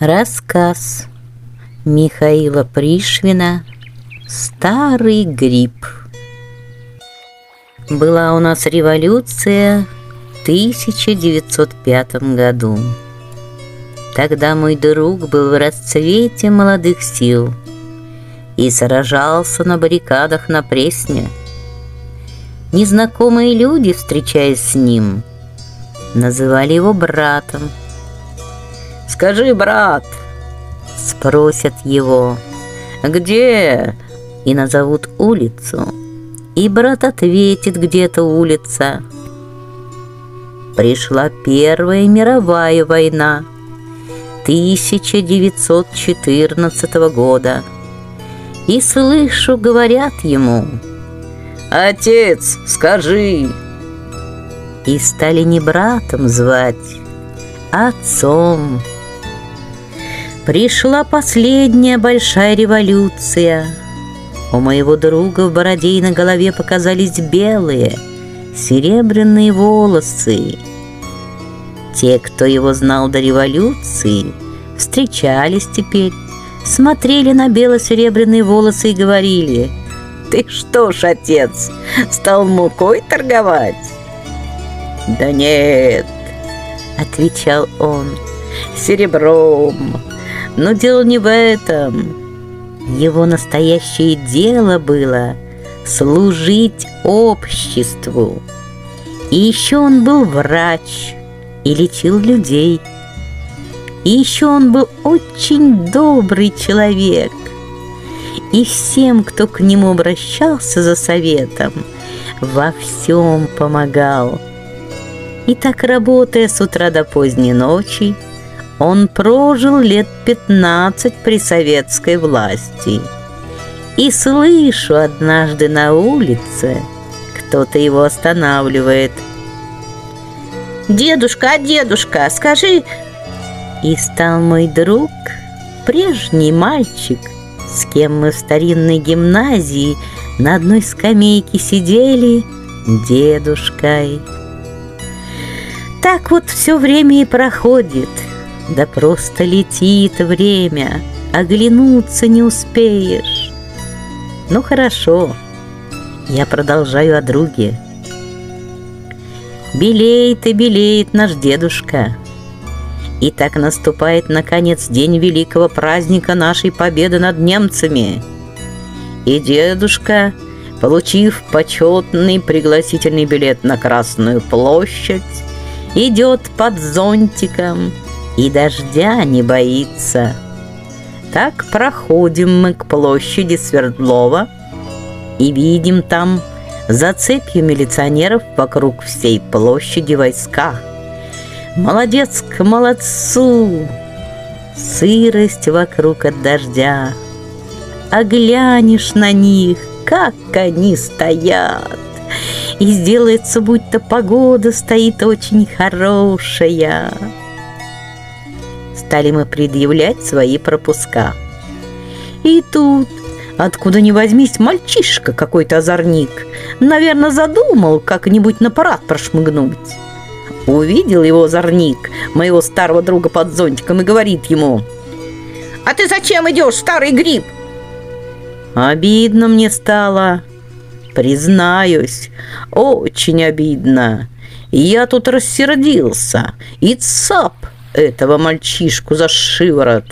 Рассказ Михаила Пришвина «Старый гриб». Была у нас революция в 1905 году. Тогда мой друг был в расцвете молодых сил и сражался на баррикадах на Пресне. Незнакомые люди, встречаясь с ним, называли его братом – Скажи, брат, спросят его, где? И назовут улицу. И брат ответит, где эта улица. Пришла Первая мировая война 1914 года. И слышу, говорят ему, «Отец, скажи!» И стали не братом звать, а отцом. Пришла последняя большая революция. У моего друга в бороде и на голове показались белые, серебряные волосы. Те, кто его знал до революции, встречались теперь, смотрели на бело-серебряные волосы и говорили, «Ты что ж, отец, стал мукой торговать?» «Да нет», — отвечал он, — «серебром, но дело не в этом. Его настоящее дело было служить обществу. И еще он был врач и лечил людей. И еще он был очень добрый человек. И всем, кто к нему обращался за советом, во всем помогал. И так, работая с утра до поздней ночи, он прожил лет пятнадцать при советской власти. И слышу однажды на улице, кто-то его останавливает. «Дедушка, дедушка, скажи...» И стал мой друг, прежний мальчик, с кем мы в старинной гимназии на одной скамейке сидели дедушкой. Так вот все время и проходит — да просто летит время, оглянуться не успеешь. Ну хорошо, я продолжаю о друге. Белеет и белеет наш дедушка. И так наступает, наконец, день великого праздника нашей победы над немцами. И дедушка, получив почетный пригласительный билет на Красную площадь, идет под зонтиком – и дождя не боится. Так проходим мы к площади Свердлова и видим там за цепью милиционеров вокруг всей площади войска. Молодец к молодцу! Сырость вокруг от дождя. А глянешь на них, как они стоят. И сделается, будто погода стоит очень хорошая стали мы предъявлять свои пропуска. И тут, откуда ни возьмись, мальчишка какой-то озорник, наверное, задумал как-нибудь на парад прошмыгнуть. Увидел его озорник, моего старого друга под зонтиком, и говорит ему, «А ты зачем идешь, старый гриб?» Обидно мне стало, признаюсь, очень обидно. Я тут рассердился и цап – этого мальчишку за шиворот.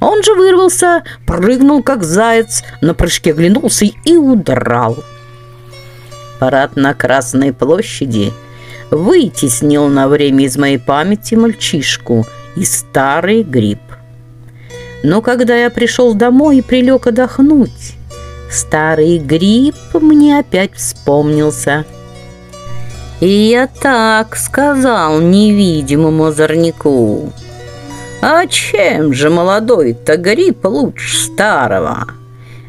Он же вырвался, прыгнул, как заяц, на прыжке оглянулся и удрал. Парад на Красной площади вытеснил на время из моей памяти мальчишку и старый гриб. Но когда я пришел домой и прилег отдохнуть, старый гриб мне опять вспомнился – и я так сказал невидимому озорнику. А чем же молодой-то гриб лучше старого?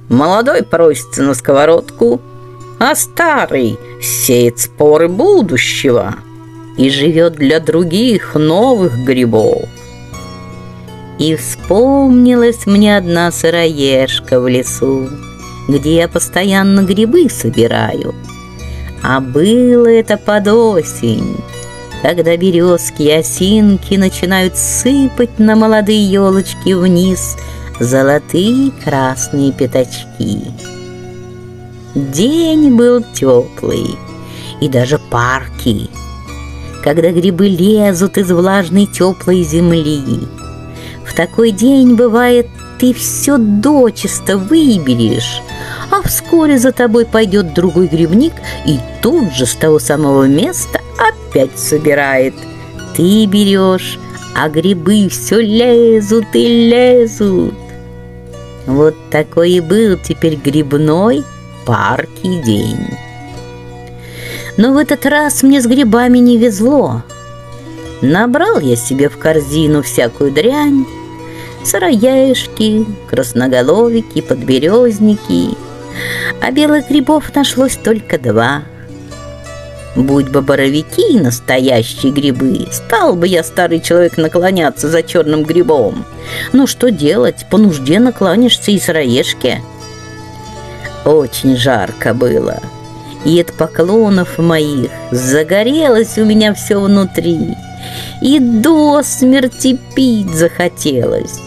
Молодой просится на сковородку, а старый сеет споры будущего и живет для других новых грибов. И вспомнилась мне одна сыроежка в лесу, где я постоянно грибы собираю – а было это под осень. когда березки и осинки начинают сыпать на молодые елочки вниз золотые красные пятачки. День был теплый и даже паркий, когда грибы лезут из влажной теплой земли. В такой день бывает ты все дочисто выберешь, вскоре за тобой пойдет другой грибник и тут же с того самого места опять собирает. Ты берешь, а грибы все лезут и лезут. Вот такой и был теперь грибной паркий день. Но в этот раз мне с грибами не везло. Набрал я себе в корзину всякую дрянь, сыроежки, красноголовики, подберезники, а белых грибов нашлось только два. Будь бы боровики настоящие грибы, стал бы я, старый человек, наклоняться за черным грибом. Но что делать, по нужде наклонишься и сыроежке. Очень жарко было, и от поклонов моих загорелось у меня все внутри, и до смерти пить захотелось.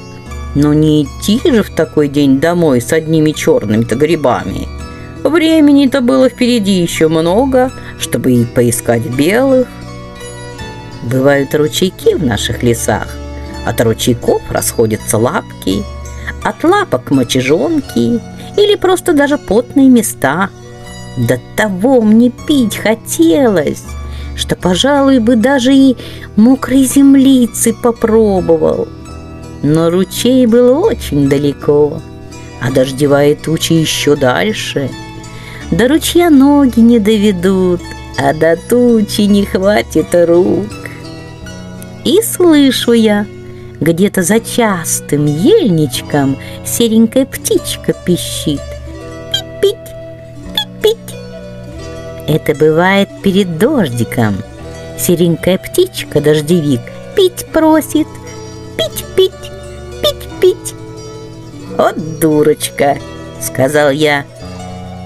Но не идти же в такой день домой с одними черными-то грибами. Времени-то было впереди еще много, чтобы и поискать белых. Бывают ручейки в наших лесах. От ручейков расходятся лапки, от лапок мочежонки или просто даже потные места. До того мне пить хотелось, что, пожалуй, бы даже и мокрой землицы попробовал – но ручей был очень далеко, а дождевая туча еще дальше. До ручья ноги не доведут, а до тучи не хватит рук. И слышу я, где-то за частым ельничком серенькая птичка пищит. Пить-пить. Это бывает перед дождиком. Серенькая птичка-дождевик пить просит, пить-пить пить. «Вот дурочка!» — сказал я.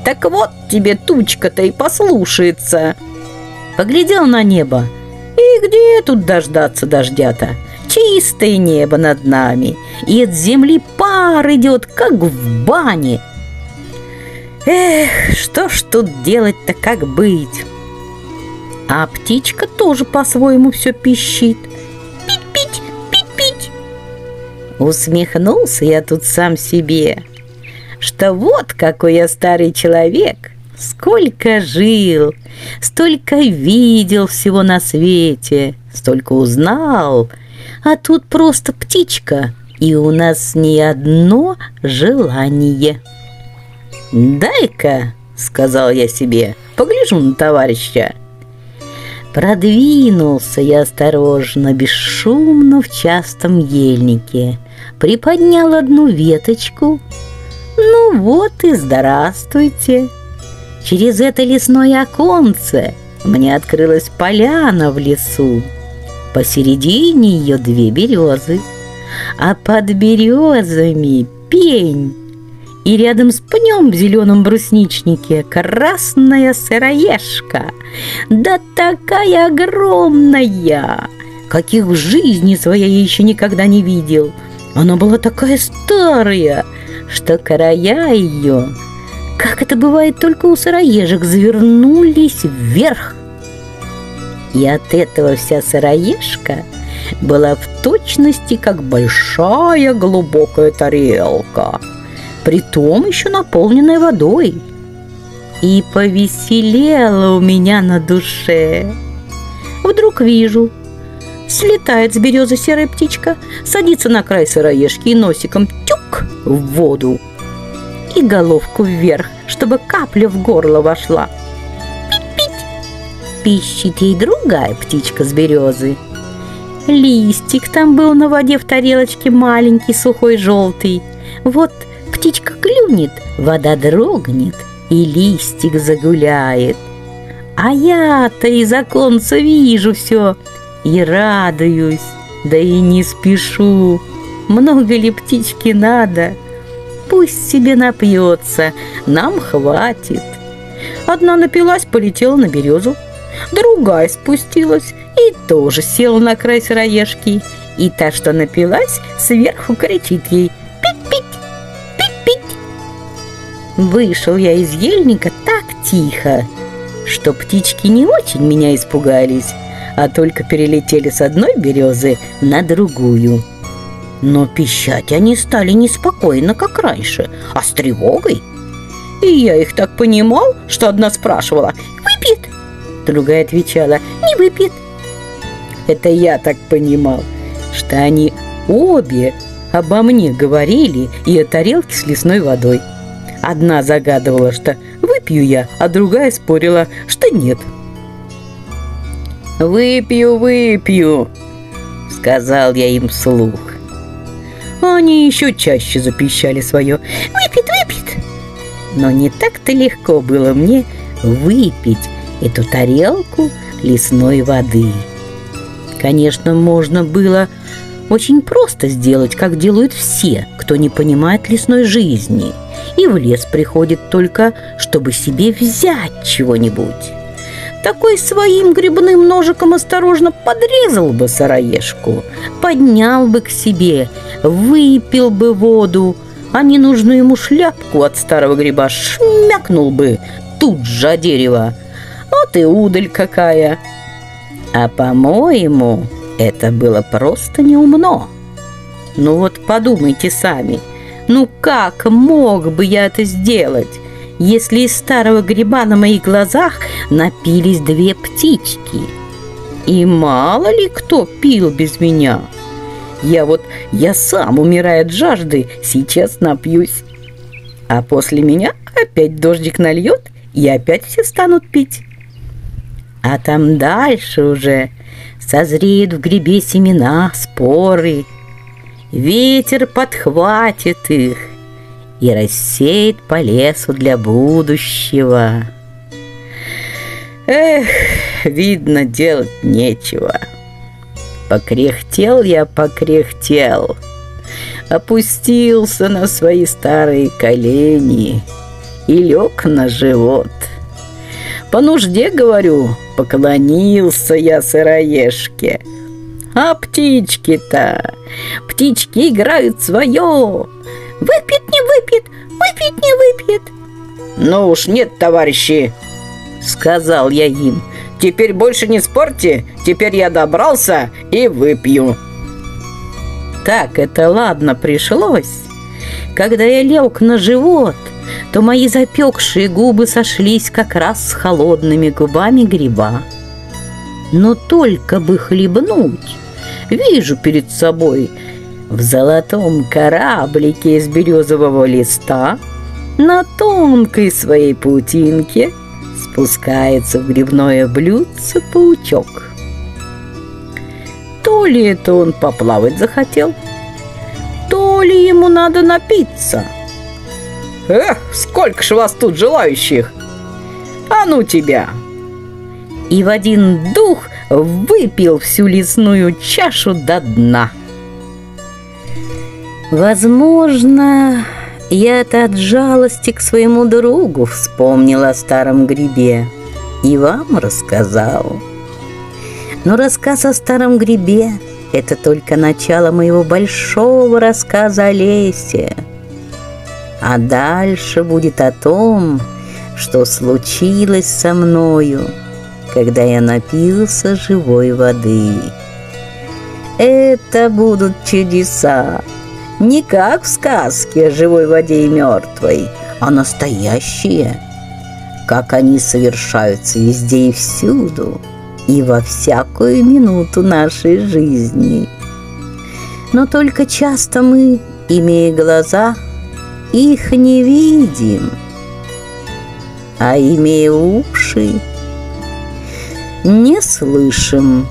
«Так вот тебе тучка-то и послушается!» Поглядел на небо. «И где тут дождаться дождя-то? Чистое небо над нами, и от земли пар идет, как в бане!» Эх, что ж тут делать-то, как быть? А птичка тоже по-своему все пищит – Усмехнулся я тут сам себе, что вот какой я старый человек, сколько жил, столько видел всего на свете, столько узнал, а тут просто птичка, и у нас ни одно желание. «Дай-ка», — сказал я себе, — «погляжу на товарища». Продвинулся я осторожно, бесшумно в частом ельнике, приподнял одну веточку. Ну вот и здравствуйте. Через это лесное оконце мне открылась поляна в лесу. Посередине ее две березы, а под березами пень. И рядом с пнем в зеленом брусничнике красная сыроежка. Да такая огромная, каких в жизни своей еще никогда не видел – она была такая старая, что края ее, как это бывает только у сыроежек, завернулись вверх. И от этого вся сыроежка была в точности как большая глубокая тарелка, притом еще наполненная водой. И повеселело у меня на душе. Вдруг вижу – Слетает с березы серая птичка, садится на край сыроежки и носиком тюк в воду. И головку вверх, чтобы капля в горло вошла. Пить-пить. Пищит ей другая птичка с березы. Листик там был на воде в тарелочке маленький, сухой, желтый. Вот птичка клюнет, вода дрогнет, и листик загуляет. А я-то из оконца вижу все — и радуюсь, да и не спешу. Много ли птички надо? Пусть себе напьется, нам хватит. Одна напилась, полетела на березу. другая спустилась и тоже села на край сыроежки. И та, что напилась, сверху кричит ей «Пить-пить! Пить-пить!» Вышел я из ельника так тихо, что птички не очень меня испугались, а только перелетели с одной березы на другую. Но пищать они стали неспокойно, как раньше, а с тревогой. И я их так понимал, что одна спрашивала «Выпьет?» Другая отвечала «Не выпьет». Это я так понимал, что они обе обо мне говорили и о тарелке с лесной водой. Одна загадывала, что выпью я, а другая спорила, что нет. «Выпью, выпью», — сказал я им вслух. Они еще чаще запищали свое «Выпит, выпит!» Но не так-то легко было мне выпить эту тарелку лесной воды. Конечно, можно было очень просто сделать, как делают все, кто не понимает лесной жизни, и в лес приходит только, чтобы себе взять чего-нибудь. Такой своим грибным ножиком осторожно подрезал бы сыроежку, поднял бы к себе, выпил бы воду, а ненужную ему шляпку от старого гриба шмякнул бы тут же о дерево. Вот и удаль какая! А по-моему, это было просто неумно. Ну вот подумайте сами, ну как мог бы я это сделать? Если из старого гриба на моих глазах напились две птички. И мало ли кто пил без меня. Я вот, я сам, умирая от жажды, сейчас напьюсь. А после меня опять дождик нальет, и опять все станут пить. А там дальше уже созреют в грибе семена, споры. Ветер подхватит их, и рассеет по лесу для будущего. Эх, видно, делать нечего. Покряхтел я, покряхтел, опустился на свои старые колени и лег на живот. По нужде, говорю, поклонился я сыроежке. А птички-то, птички играют свое, Выпьет, не выпьет, выпьет, не выпьет. Ну уж нет, товарищи, сказал я им. Теперь больше не спорьте, теперь я добрался и выпью. Так это ладно пришлось. Когда я лег на живот, то мои запекшие губы сошлись как раз с холодными губами гриба. Но только бы хлебнуть, вижу перед собой в золотом кораблике из березового листа на тонкой своей паутинке спускается в грибное блюдце паучок. То ли это он поплавать захотел, то ли ему надо напиться. Эх, сколько ж вас тут желающих! А ну тебя! И в один дух выпил всю лесную чашу до дна. Возможно, я это от жалости к своему другу вспомнила о старом грибе и вам рассказал. Но рассказ о старом грибе — это только начало моего большого рассказа о лесе. А дальше будет о том, что случилось со мною, когда я напился живой воды. Это будут чудеса, не как в сказке о живой воде и мертвой, а настоящие. Как они совершаются везде и всюду, и во всякую минуту нашей жизни. Но только часто мы, имея глаза, их не видим, а имея уши, не слышим